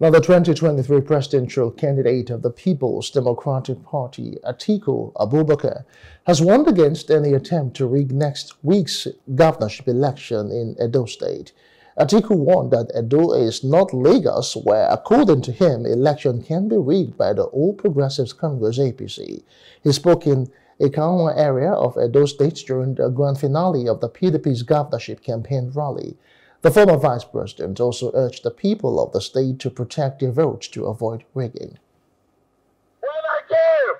Now, the 2023 presidential candidate of the People's Democratic Party, Atiku Abubakar, has warned against any attempt to rig next week's governorship election in Edo State. Atiku warned that Edo is not Lagos, where, according to him, election can be rigged by the All Progressives Congress APC. He spoke in Ikawa area of Edo State during the grand finale of the PDP's governorship campaign rally. The former vice president also urged the people of the state to protect their votes to avoid rigging. When I came,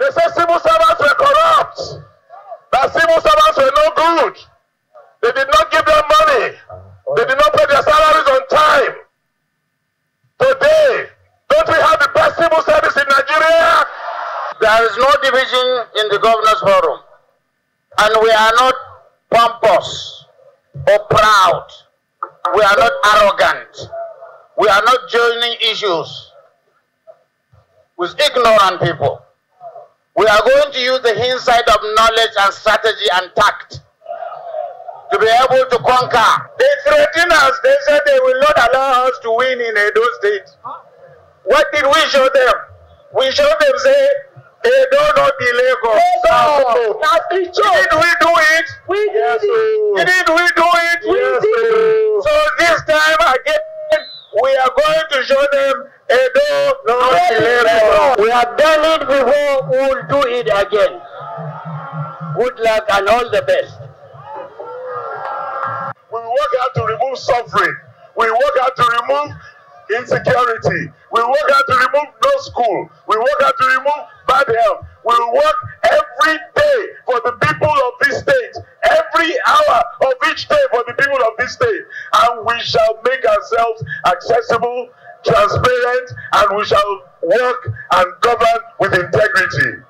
they said civil servants were corrupt, that civil servants were no good. They did not give them money. They did not pay their salaries on time. Today, don't we have the best civil service in Nigeria? There is no division in the governor's forum, and we are not pompous or proud. We are not arrogant. We are not joining issues with ignorant people. We are going to use the insight of knowledge and strategy and tact to be able to conquer. They threaten us. They said they will not allow us to win in Edo State. What did we show them? We showed them, say, Edo not be Lagos. No, Did we do it? We did it. Didn't we do it? We did it. So this time again, we are going to show them Edo not be Lagos. We have done it before, we will do it again. Good luck and all the best. We work out to remove suffering. We work out to remove insecurity. We work out to remove no school. We work out to remove bad health. We work every day for the people of this state, every hour of each day for the people of this state. And we shall make ourselves accessible, transparent, and we shall work and govern with integrity.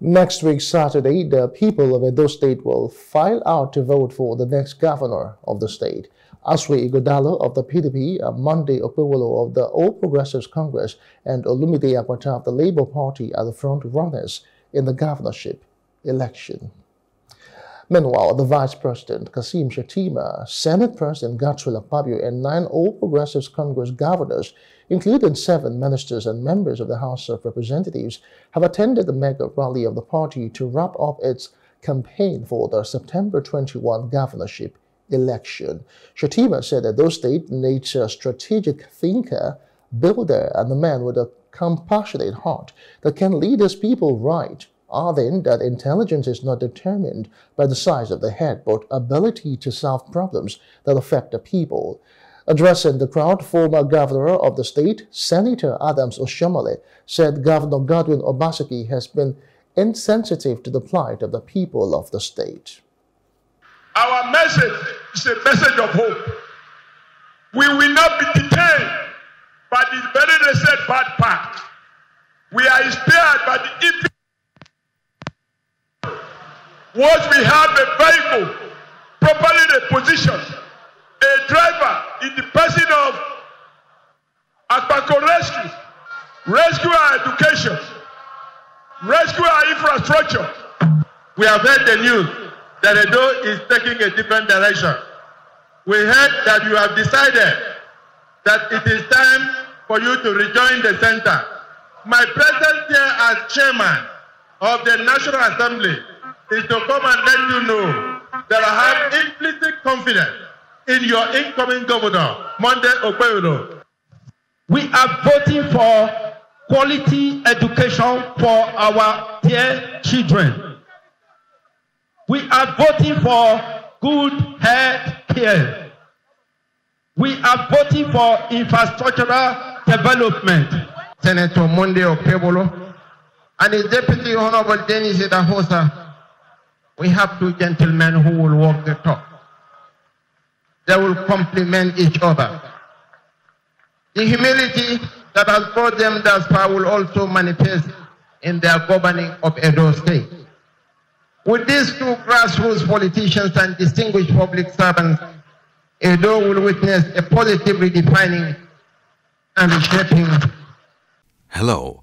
Next week, Saturday, the people of Edo State will file out to vote for the next governor of the state. Asue Ighodalo of the PDP, uh, Monday Okpebholo of the All Progressives Congress, and Olumide Akpata of the Labour Party are the front runners in the governorship election. Meanwhile, the Vice President Kashim Shettima, Senate President Godswill Akpabio, and nine All Progressives Congress governors, including seven ministers and members of the House of Representatives, have attended the mega rally of the party to wrap up its campaign for the September 21 governorship election. Shettima said that those state needs a strategic thinker, builder, and a man with a compassionate heart that can lead his people right adding that intelligence is not determined by the size of the head, but ability to solve problems that affect the people. Addressing the crowd, former governor of the state, Senator Adams Oshiomhole, said Governor Godwin Obaseki has been insensitive to the plight of the people of the state. Our message is a message of hope. We will not be detained by the very said bad pact. We are inspired by the Once we have a vehicle properly in a position, a driver in the person of Akpako Rescue, rescue our education, rescue our infrastructure. We have heard the news that Edo is taking a different direction. We heard that you have decided that it is time for you to rejoin the center. My presence here as chairman of the National Assembly is to come and let you know that I have implicit confidence in your incoming governor, Monday Okpebholo. We are voting for quality education for our dear children. We are voting for good health care. We are voting for infrastructural development. Senator Monday Okpebholo and his deputy Honorable Dennis Idahosa we have two gentlemen who will walk the talk. They will complement each other. The humility that has brought them thus far will also manifest in their governing of Edo State. With these two grassroots politicians and distinguished public servants, Edo will witness a positive redefining and reshaping. Hello.